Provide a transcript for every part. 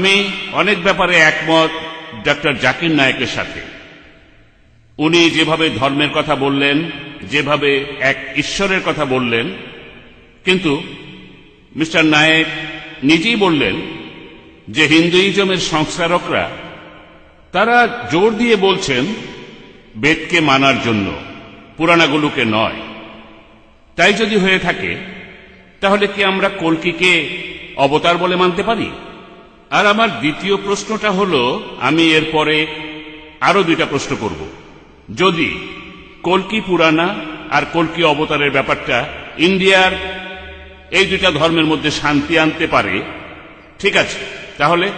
আমি অনেক ব্যাপারে একমত ডক্টর জাকির নায়েকের সাথে। উনি যেভাবে ধর্মের কথা বললেন, যেভাবে এক ঈশ্বরের কথা বললেন, কিন্তু মিস্টার নায়েক নিজেই বললেন যে হিন্দুইজমের সংস্কারকরা, তারা জোর দিয়ে বলছেন বেদকে মানার জন্য, পুরাণাগুলোকে নয়। তাই যদি হয়ে থাকে, তাহলে কি আমরা কলকিকে অবতার বলে মানতে পারি? আর আমার দ্বিতীয় প্রশ্নটা হল, আমি এরপরে আরও দুইটা প্রশ্ন করব। যদি কলকি পুরানা আর কলকি অবতারের ব্যাপারটা ইন্ডিয়ার এই দুইটা ধর্মের মধ্যে শান্তি আনতে পারে, ঠিক আছে, তাহলে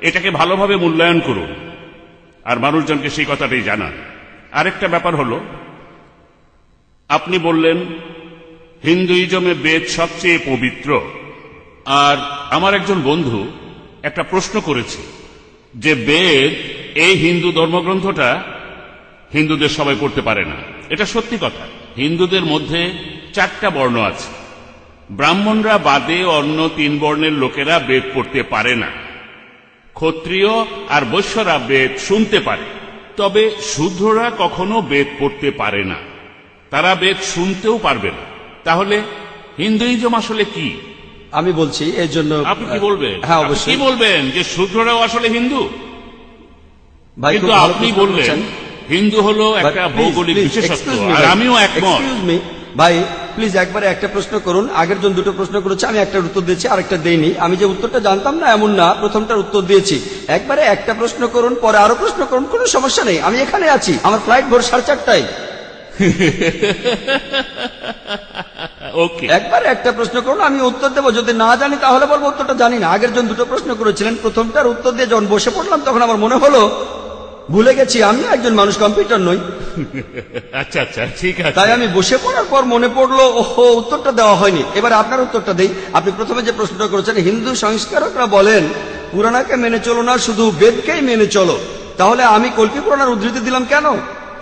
এটাকে ভালোভাবে মূল্যায়ন করুন আর মানুষজনকে সেই কথাটাই জানান। আরেকটা ব্যাপার হলো, আপনি বললেন, হিন্দুইজমে বেদ সবচেয়ে পবিত্র। আর আমার একজন বন্ধু একটা প্রশ্ন করেছে যে বেদ এই হিন্দু ধর্মগ্রন্থটা হিন্দুদের সবাই পড়তে পারে না। এটা সত্যি কথা। হিন্দুদের মধ্যে চারটা বর্ণ আছে। ব্রাহ্মণরা বাদে অন্য তিন বর্ণের লোকেরা বেদ পড়তে পারে না। ক্ষত্রিয় আর বৈশ্যরা বেদ শুনতে পারে। তবে শূদ্ররা কখনো বেদ পড়তে পারে না। তারা বেদ শুনতেও পারবে না। তাহলে হিন্দুইজম আসলে কি? আমি বলছি এর জন্য আপনি কি বলবেন? হ্যাঁ অবশ্যই। কি বলবেন যে শূদ্ররাও আসলে হিন্দু? ভাই, কিন্তু আপনি বললেন হিন্দু হলো একটা ভৌগোলিক বিশেষত্ব আর আমিও একমত। ভাই প্লিজ একবারে একটা প্রশ্ন করুন। আগের জন দুটো প্রশ্ন করেছে আমি একটা উত্তর দিয়েছি আরেকটা দেইনি। আমি যে উত্তরটা জানতাম না এমন না প্রথমটার উত্তর দিয়েছি। একবারে একটা প্রশ্ন করুন পরে আরও প্রশ্ন করুন কোনো সমস্যা নেই আমি এখানে আছি। আমার ফ্লাইট ভোর সাড়ে চারটায়। ওকে একবারে একটা প্রশ্ন করুন আমি উত্তর দেবো। যদি না জানি তাহলে বলব উত্তরটা জানি না। আগের জন দুটো প্রশ্ন করেছিলেন প্রথমটার উত্তর দিয়ে যখন বসে পড়লাম তখন আমার মনে হলো ভুলে গেছি আমি একজন মানুষ কম্পিউটার নই। আচ্ছা আচ্ছা ঠিক আছে। তাই আমি বসে পড়ার পর মনে পড়ল ওহো উত্তরটা দেওয়া হয়নি। এবার আপনার উত্তরটা দেই। আপনি প্রথমে যে প্রশ্নটা করেছেন হিন্দু সংস্কারকরা বলেন পুরাণাকে মেনে চলো না শুধু বেদকেই মেনে চলো। তাহলে আমি কল্পি পুরাণার উদ্ধৃতি দিলাম কেন?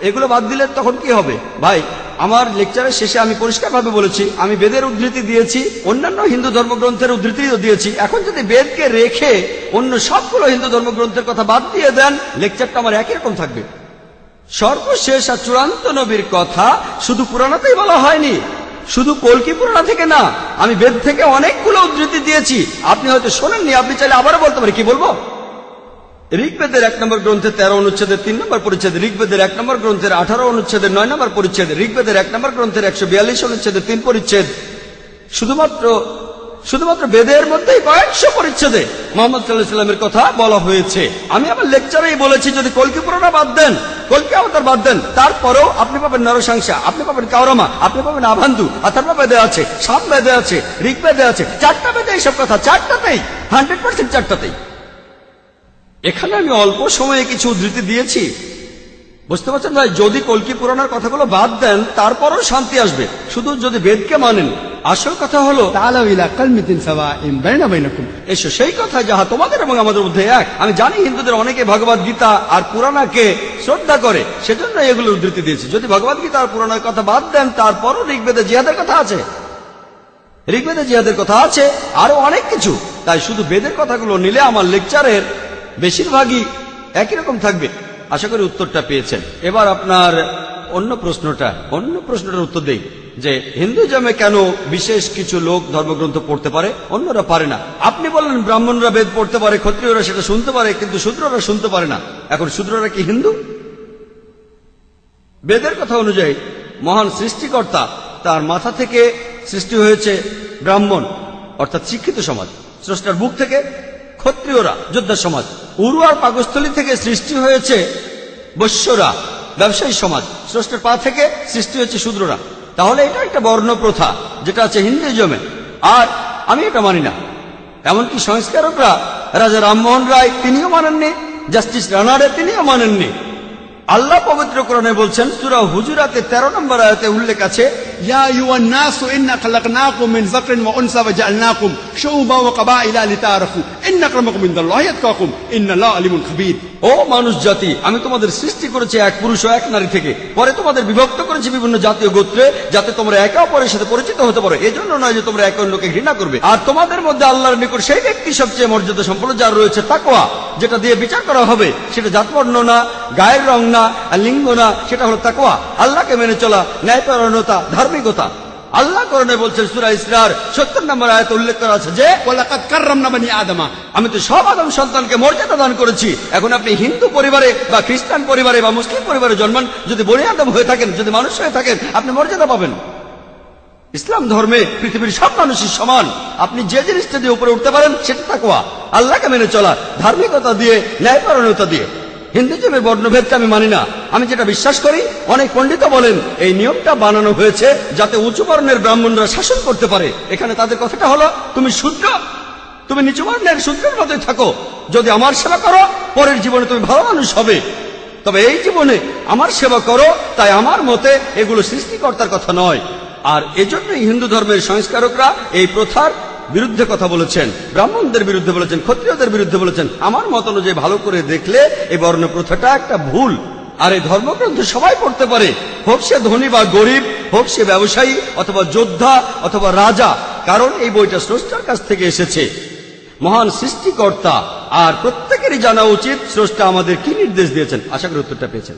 এগুলো বাদ দিলে তখন কি হবে? ভাই, আমার লেকচারের শেষে আমি পরিষ্কারভাবে বলেছি, আমি বেদের উদ্ধৃতি দিয়েছি, অন্যান্য হিন্দু ধর্মগ্রন্থের উদ্ধৃতিও দিয়েছি। এখন যদি বেদকে রেখে অন্য সবগুলো হিন্দু ধর্মগ্রন্থের কথা বাদ দিয়ে দেন লেকচারটা আমার একই রকম থাকবে। সর্বশেষ আর চূড়ান্ত নবীর কথা শুধু পুরাণাতেই বলা হয়নি। শুধু কলকি পুরাণা থেকে না, আমি বেদ থেকে অনেকগুলো উদ্ধৃতি দিয়েছি। আপনি হয়তো শোনেননি, আপনি চাইলে আবারও বলতে পারি কি বলব? ঋগ্বেদের এক নম্বর গ্রন্থের তেরো অনুচ্ছেদের তিন নম্বর পরিচ্ছেদ, ঋগ্বেদের এক নম্বর গ্রন্থের আঠারো অনুচ্ছেদের নয় নম্বর পরিচ্ছেদ, ঋগ্বেদের এক নম্বর গ্রন্থের একশো বিয়াল্লিশ অনুচ্ছেদের তিন পরিচ্ছেদ। শুধুমাত্র শুধুমাত্র বেদের মধ্যেই কয়েকশো পরিচ্ছেদে মোহাম্মদ সাল্লাহ সাল্লামের কথা বলা হয়েছে। আমি আমার লেকচারেই বলেছি, যদি কলকি পুরানা বাদ দেন, কলকি অবতার বাদ দেন, তারপরেও আপনি পাবেন নরসংসা আপনি পাবেন কাউরামা আপনি পাবেন আভান্দু আথার্বা বেদে আছে সাম বেদে আছে ঋগ বেদে আছে, চারটা বেদে এইসব কথা, চারটাতেই হান্ড্রেড পার্সেন্ট চারটাতেই। এখানে আমি অল্প সময়ে কিছু উদ্ধৃতি দিয়েছি। বুঝতে পারছেন ভাই? যদি কলকি পুরাণের কথাগুলো বাদ দেন তারপরও শান্তি আসবে। শুধু যদি বেদকে মানেন। আসল কথা হলো এসো সেই কথা যাহা তোমাদের এবং আমাদের মধ্যে এক। আমি জানি হিন্দুদের অনেকে ভগবদ গীতা আর পুরাণাকে শ্রদ্ধা করে সেজন্য এগুলো উদ্ধৃতি দিয়েছি। যদি ভগবদ গীতা আর পুরাণের কথা বাদ দেন তারপরও ঋগ্বেদে জিহাদের কথা আছে। ঋগ্বেদে জিহাদের কথা আছে আরও অনেক কিছু। তাই শুধু বেদের কথাগুলো নিলে আমার লেকচারের বেশিরভাগই একই রকম থাকবে। আশা করি উত্তরটা পেয়েছেন। এবার আপনার অন্য প্রশ্নটা, অন্য প্রশ্নটার উত্তর দেই, যে হিন্দুজমে কেন বিশেষ কিছু লোক ধর্মগ্রন্থ পড়তে পারে, অন্যরা পারে না? আপনি বললেন ব্রাহ্মণরা বেদ পড়তে পারে, ক্ষত্রিয়রা সেটা শুনতে পারে, কিন্তু শূদ্ররা শুনতে পারে না। এখন শূদ্ররা কি হিন্দু? বেদের কথা অনুযায়ী, মহান সৃষ্টিকর্তা তার মাথা থেকে সৃষ্টি হয়েছে ব্রাহ্মণ, অর্থাৎ শিক্ষিত সমাজ। স্রষ্টার বুক থেকে ক্ষত্রিয়রা যোদ্ধা সমাজ। উরুয়ার পাকস্থলী থেকে সৃষ্টি হয়েছে বৈশ্যরা, ব্যবসায়ী সমাজ। স্রষ্টের পা থেকে সৃষ্টি হয়েছে শূদ্ররা। তাহলে এটা একটা বর্ণ প্রথা যেটা আছে হিন্দুজমে আর আমি এটা মানি না। এমনকি সংস্কারকরা, রাজা রামমোহন রায়, তিনিও মানেননি। জাস্টিস রানারে তিনিও মানেননি। আল্লাহ পবিত্র করণে বলছেন, সুরা হুজুরাতে ১৩ নম্বর আয়তে উল্লেখ আছে, ইয়া ইউয়ান নাসু, ইন্না ও মানুষ জাতি, আমি তোমাদের সৃষ্টি করেছি এক পুরুষ ও এক নারী থেকে। পরে তোমাদের বিভক্ত করেছি বিভিন্ন জাতীয় গোত্রে, যাতে তোমরা একে অপরের সাথে পরিচিত হতে পারো। এই জন্য নয় যে তোমরা এক অন্যকে ঘৃণা করবে। আর তোমাদের মধ্যে আল্লাহর নিকট সেই ব্যক্তি সবচেয়ে মর্যাদা সম্পন্ন, যার রয়েছে তাকোয়া যেটা দিয়ে বিচার করা হবে, সেটা জাতবর্ণ না, গায়ের রং না লিঙ্গ না, সেটা হলো তাকোয়া আল্লাহকে মেনে চলা ন্যায়পরায়ণতা, ধার্মিকতা। আল্লাহ করণে বলছেন, সুরা ইসরার সত্তর নম্বর আয়ত উল্লেখ করা আছে যে ওলাকাত কার্রাম নামানি আদমা। আমি তো সব আদম সন্তানকে মর্যাদা দান করেছি। এখন আপনি হিন্দু পরিবারে বা খ্রিস্টান পরিবারে বা মুসলিম পরিবারে জন্মান, যদি বনি আদম হয়ে থাকেন, যদি মানুষ হয়ে থাকেন, আপনি মর্যাদা পাবেন। ইসলাম ধর্মে পৃথিবীর সব মানুষই সমান। আপনি যে জিনিসটা দিয়ে উপরে উঠতে পারেন, সেটা তাকুয়া আল্লাহকে মেনে চলা, ধার্মিকতা দিয়ে ন্যায়পরণতা দিয়ে। হিন্দুজমের বর্ণভেদকে আমি মানি না। আমি যেটা বিশ্বাস করি, অনেক পণ্ডিত বলেন, এই নিয়মটা বানানো হয়েছে যাতে উঁচু বর্ণের ব্রাহ্মণরা শাসন করতে পারে। এখানে তাদের কথাটা হলো, তুমি শূদ্র তুমি নিচু বর্ণের শূদ্রের মতোই থাকো। যদি আমার সেবা করো, পরের জীবনে তুমি ভালো মানুষ হবে। তবে এই জীবনে আমার সেবা করো, তাই আমার মতে এগুলো সৃষ্টিকর্তার কথা নয়। আর এজন্যই হিন্দু ধর্মের সংস্কারকরা এই প্রথার বিরুদ্ধে কথা বলেছেন, ব্রাহ্মণদের বিরুদ্ধে বলেছেন, ক্ষত্রিয়দের বিরুদ্ধে বলেছেন, আমার মত অনুযায়ী ভালো করে দেখলে এই বর্ণ প্রথাটা একটা ভুল। আর এই ধর্মগ্রন্থ সবাই পড়তে পারে। হোক সে ধনী বা গরিব, হোক সে ব্যবসায়ী, অথবা যোদ্ধা, অথবা রাজা, কারণ এই বইটা স্রষ্টার কাছ থেকে এসেছে। মহান সৃষ্টিকর্তা, আর প্রত্যেকেরই জানা উচিত, স্রষ্টা আমাদের কি নির্দেশ দিয়েছেন। আশা করি উত্তরটা পেয়েছেন।